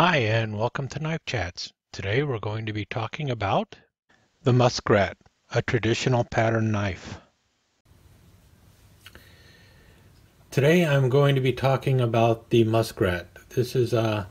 Hi, and welcome to Knife Chats. Today we're going to be talking about the Muskrat, a traditional pattern knife. Today I'm going to be talking about the Muskrat. This is a,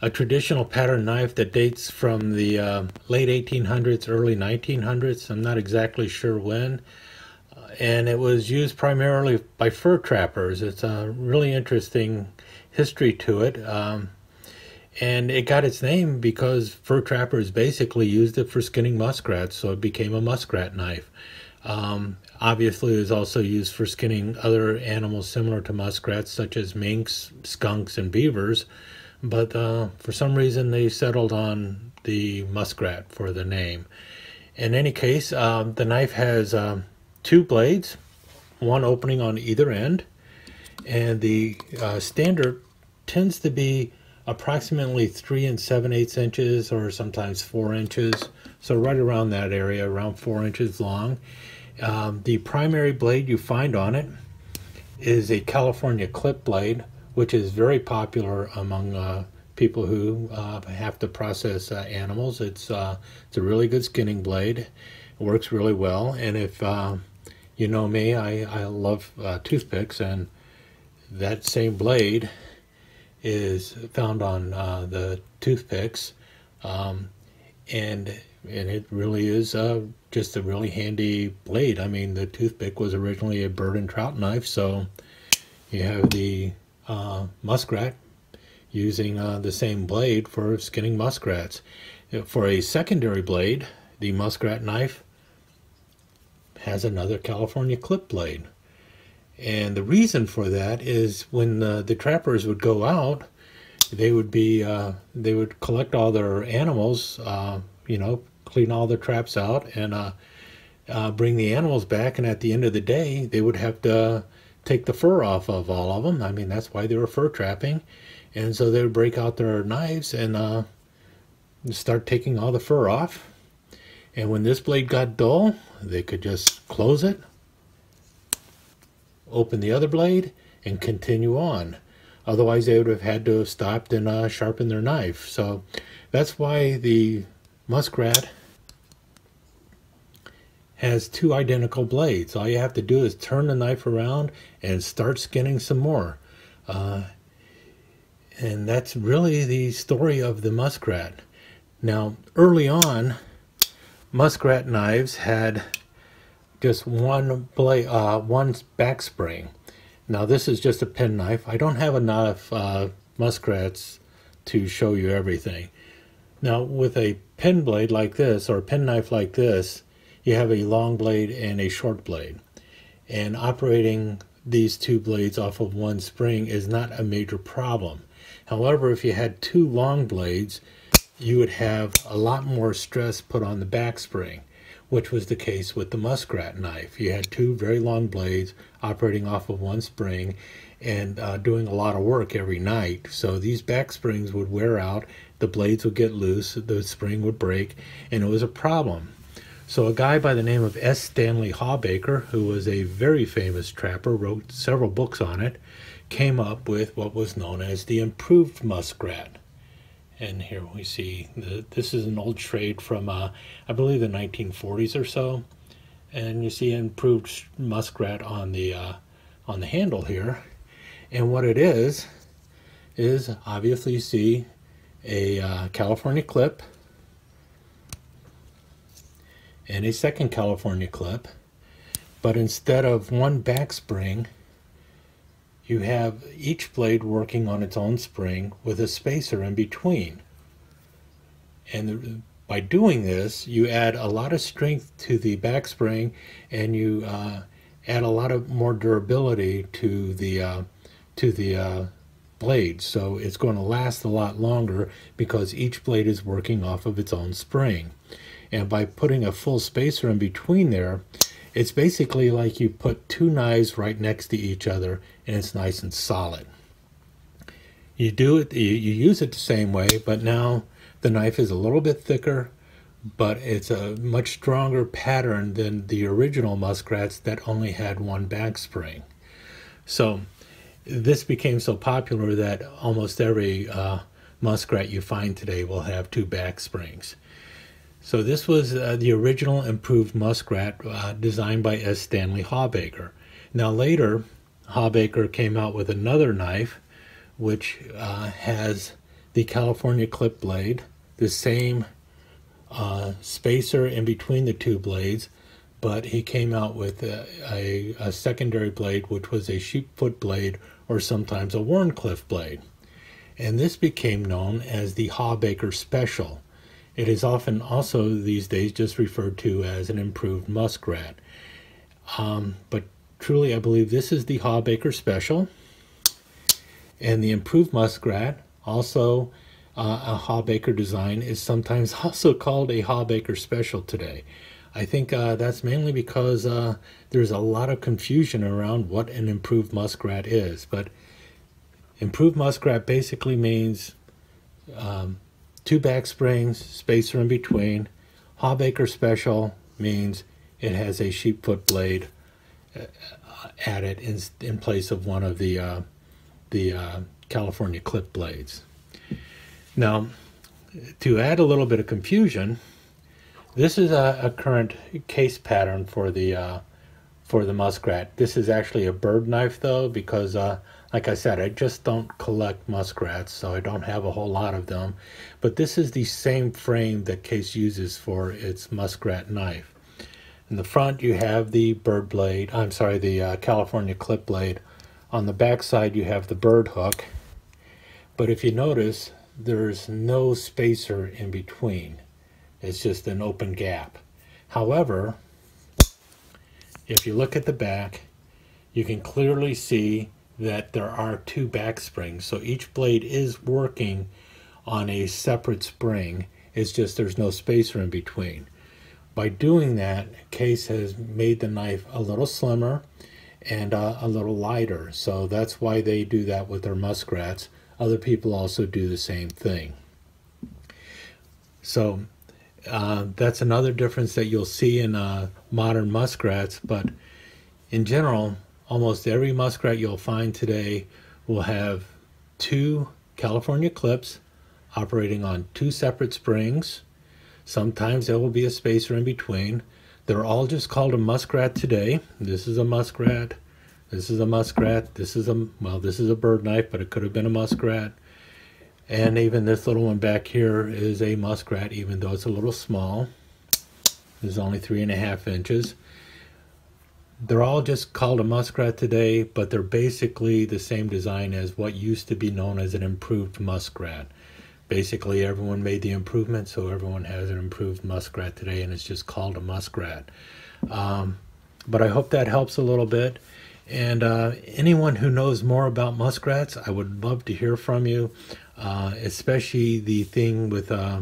a traditional pattern knife that dates from the uh, late 1800s, early 1900s. I'm not exactly sure when. Uh, and it was used primarily by fur trappers. It's a really interesting history to it. Um, and it got its name because fur trappers basically used it for skinning muskrats, so it became a muskrat knife. Um, obviously, it was also used for skinning other animals similar to muskrats, such as minks, skunks, and beavers. But uh, for some reason, they settled on the muskrat for the name. In any case, uh, the knife has uh, two blades, one opening on either end, and the uh, standard tends to be approximately three and seven eighths inches or sometimes four inches. So right around that area, around four inches long. Um, the primary blade you find on it is a California clip blade, which is very popular among uh, people who uh, have to process uh, animals. It's uh, it's a really good skinning blade. It works really well, and if uh, you know me, I I love uh, toothpicks, and that same blade is found on uh, the toothpicks, um, and and it really is uh, just a really handy blade. I mean, the toothpick was originally a bird and trout knife, so you have the uh, muskrat using uh, the same blade for skinning muskrats. For a secondary blade, the muskrat knife has another California clip blade. And the reason for that is when the, the trappers would go out, they would be uh, they would collect all their animals, uh, you know, clean all their traps out, and uh, uh, bring the animals back. And at the end of the day, they would have to take the fur off of all of them. I mean, that's why they were fur trapping. And so they would break out their knives and uh, start taking all the fur off. And when this blade got dull, they could just close it, open the other blade, and continue on. Otherwise, they would have had to have stopped and uh, sharpened their knife. So that's why the muskrat has two identical blades. All you have to do is turn the knife around and start skinning some more. Uh, and that's really the story of the muskrat. Now, early on, muskrat knives had just one blade, uh, one back spring. Now this is just a pen knife. I don't have enough uh, muskrats to show you everything. Now with a pen blade like this or a pen knife like this, you have a long blade and a short blade. And operating these two blades off of one spring is not a major problem. However, if you had two long blades, you would have a lot more stress put on the back spring, which was the case with the muskrat knife. You had two very long blades operating off of one spring and uh, doing a lot of work every night. So these back springs would wear out, the blades would get loose, the spring would break, and it was a problem. So, a guy by the name of S. Stanley Hawbaker, who was a very famous trapper, wrote several books on it, came up with what was known as the improved muskrat. And here we see the, this is an old Schrade from, uh, I believe, the 1940s or so. And you see improved muskrat on the uh, on the handle here. And what it is is obviously you see a uh, California clip and a second California clip. But instead of one back spring, you have each blade working on its own spring with a spacer in between. And by doing this, you add a lot of strength to the back spring and you uh, add a lot of more durability to the uh, to the uh, blade. So it's going to last a lot longer because each blade is working off of its own spring. And by putting a full spacer in between there, it's basically like you put two knives right next to each other and it's nice and solid. You do it, you, use it the same way, but now the knife is a little bit thicker, but it's a much stronger pattern than the original muskrats that only had one back spring. So this became so popular that almost every uh, muskrat you find today will have two back springs. So this was uh, the original improved muskrat uh, designed by S. Stanley Hawbaker. Now later, Hawbaker came out with another knife, which uh, has the California clip blade, the same uh, spacer in between the two blades, but he came out with a, a, a secondary blade, which was a sheepfoot blade or sometimes a Wharncliffe blade. And this became known as the Hawbaker Special it is often also these days just referred to as an improved muskrat. Um, but truly, I believe this is the Hawbaker Special. And the improved muskrat, also uh, a Hawbaker design, is sometimes also called a Hawbaker Special today. I think uh, that's mainly because uh, there's a lot of confusion around what an improved muskrat is. But improved muskrat basically means um, two back springs, spacer in between. Hawbaker Special means it has a sheepfoot blade uh, added in, in place of one of the uh, the uh, California clip blades. Now, to add a little bit of confusion, this is a, a current Case pattern for the uh, for the muskrat. This is actually a bird knife though, because uh, like I said, I just don't collect muskrats, so I don't have a whole lot of them. But this is the same frame that Case uses for its muskrat knife. In the front, you have the bird blade, I'm sorry, the uh, California clip blade. On the back side, you have the bird hook. But if you notice, there's no spacer in between. It's just an open gap. However, if you look at the back, you can clearly see that there are two back springs. So each blade is working on a separate spring. It's just there's no spacer in between. By doing that, Case has made the knife a little slimmer and uh, a little lighter. So that's why they do that with their muskrats. Other people also do the same thing. So uh, that's another difference that you'll see in uh, modern muskrats. But in general, almost every muskrat you'll find today will have two California clips operating on two separate springs. Sometimes there will be a spacer in between. They're all just called a muskrat today. This is a muskrat. This is a muskrat. This is a, well, this is a bird knife, but it could have been a muskrat. And even this little one back here is a muskrat, even though it's a little small. It's only three and a half inches. They're all just called a muskrat today, but they're basically the same design as what used to be known as an improved muskrat. Basically, everyone made the improvement, so everyone has an improved muskrat today, and it's just called a muskrat. Um, but I hope that helps a little bit. And uh, anyone who knows more about muskrats, I would love to hear from you, uh, especially the thing with uh,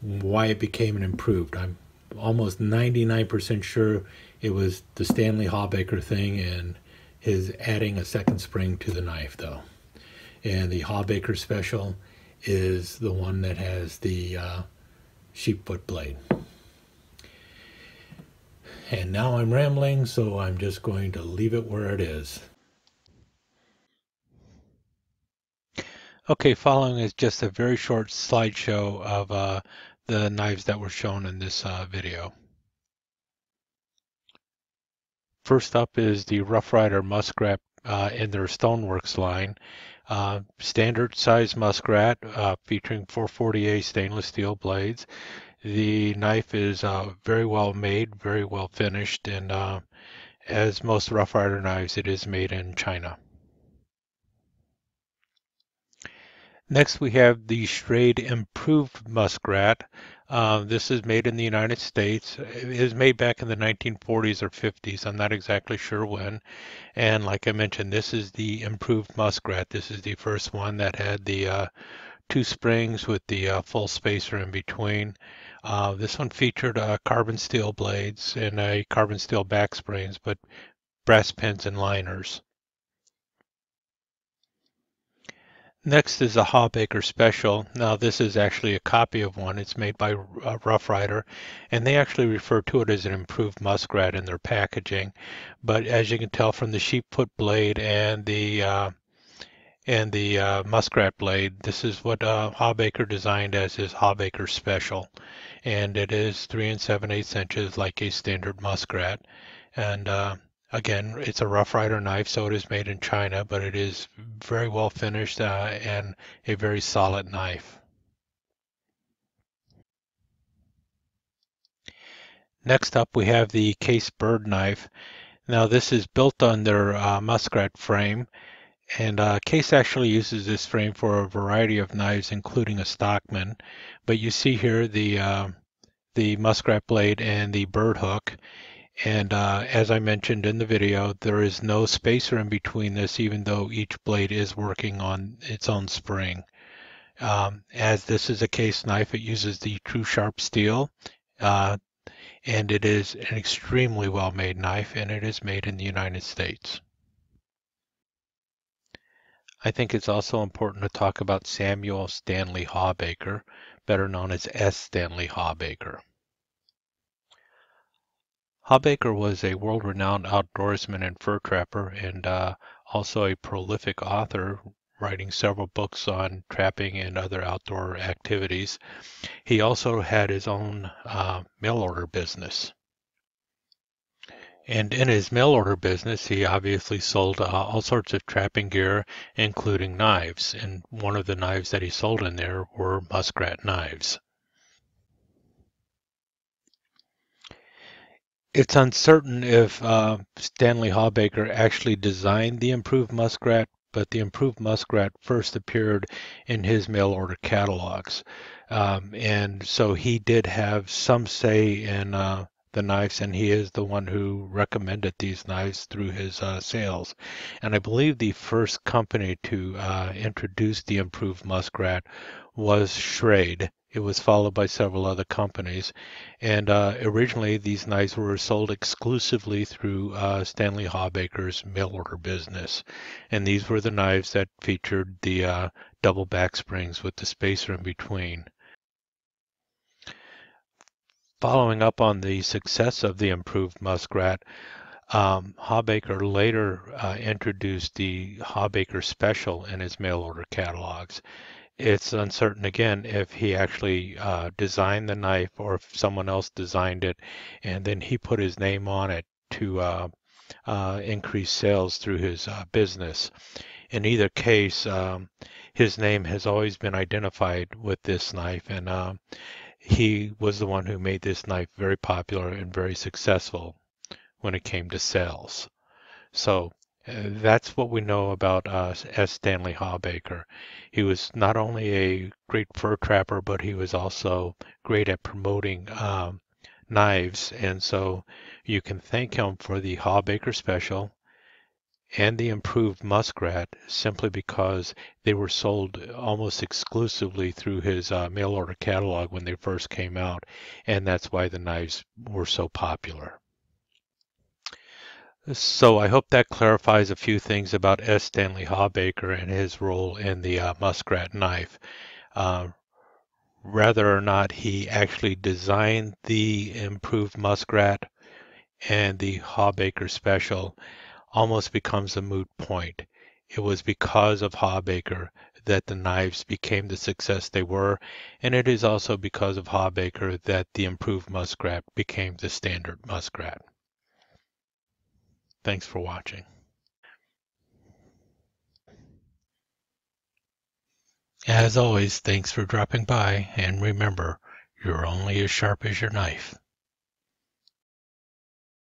why it became an improved. I'm almost 99% sure it was the Stanley Hawbaker thing and his adding a second spring to the knife, though. And the Hawbaker Special is the one that has the uh, sheepfoot blade. And now I'm rambling, so I'm just going to leave it where it is. Okay, following is just a very short slideshow of uh, the knives that were shown in this uh, video. First up is the Rough Rider Muskrat uh, in their Stoneworks line. Uh, standard size muskrat uh, featuring 440A stainless steel blades. The knife is uh, very well made, very well finished, and uh, as most Rough Rider knives, it is made in China. Next, we have the Schrade Improved Muskrat. Uh, this is made in the United States. It was made back in the 1940s or 50s. I'm not exactly sure when. And like I mentioned, this is the improved muskrat. This is the first one that had the uh, two springs with the uh, full spacer in between. Uh, this one featured uh, carbon steel blades and a carbon steel back springs, but brass pins and liners. Next is a Hawbaker Special. Now this is actually a copy of one. It's made by uh, Rough Rider, and they actually refer to it as an improved muskrat in their packaging. But as you can tell from the sheepfoot blade and the uh, And the uh, muskrat blade, this is what uh, Hawbaker designed as his Hawbaker Special. And it is 3 and 7 eighths inches like a standard muskrat. And uh, again, it's a Rough Rider knife, so it is made in China, but it is very well finished uh, and a very solid knife. Next up, we have the Case Bird knife. Now, this is built on their uh, muskrat frame, and uh, Case actually uses this frame for a variety of knives, including a Stockman. But you see here the uh, the muskrat blade and the bird hook. And uh, as I mentioned in the video, there is no spacer in between this, even though each blade is working on its own spring. Um, as this is a Case knife, it uses the Tru-Sharp steel uh, and it is an extremely well made knife and it is made in the United States. I think it's also important to talk about Samuel Stanley Hawbaker, better known as S. Stanley Hawbaker. Hawbaker was a world-renowned outdoorsman and fur trapper and uh, also a prolific author writing several books on trapping and other outdoor activities. He also had his own uh, mail order business. And in his mail order business, he obviously sold uh, all sorts of trapping gear, including knives. And one of the knives that he sold in there were muskrat knives. It's uncertain if uh, Stanley Hawbaker actually designed the improved muskrat, but the improved muskrat first appeared in his mail order catalogs. Um, and so he did have some say in uh, the knives, and he is the one who recommended these knives through his uh, sales. And I believe the first company to uh, introduce the improved muskrat was Schrade. It was followed by several other companies. And uh, originally, these knives were sold exclusively through uh, Stanley Hawbaker's mail order business. And these were the knives that featured the uh, double back springs with the spacer in between. Following up on the success of the improved muskrat, um, Hawbaker later uh, introduced the Hawbaker Special in his mail order catalogs it's uncertain again if he actually uh, designed the knife or if someone else designed it and then he put his name on it to uh, uh, increase sales through his uh, business. In either case, um, his name has always been identified with this knife, and uh, he was the one who made this knife very popular and very successful when it came to sales. So that's what we know about uh, S. Stanley Hawbaker. He was not only a great fur trapper, but he was also great at promoting um, knives. And so you can thank him for the Hawbaker Special and the improved Muskrat simply because they were sold almost exclusively through his uh, mail order catalog when they first came out. And that's why the knives were so popular. So I hope that clarifies a few things about S. Stanley Hawbaker and his role in the uh, muskrat knife. Uh, whether or not he actually designed the improved muskrat and the Hawbaker special almost becomes a moot point. It was because of Hawbaker that the knives became the success they were, and it is also because of Hawbaker that the improved muskrat became the standard muskrat. Thanks for watching. As always, thanks for dropping by, and remember, you're only as sharp as your knife.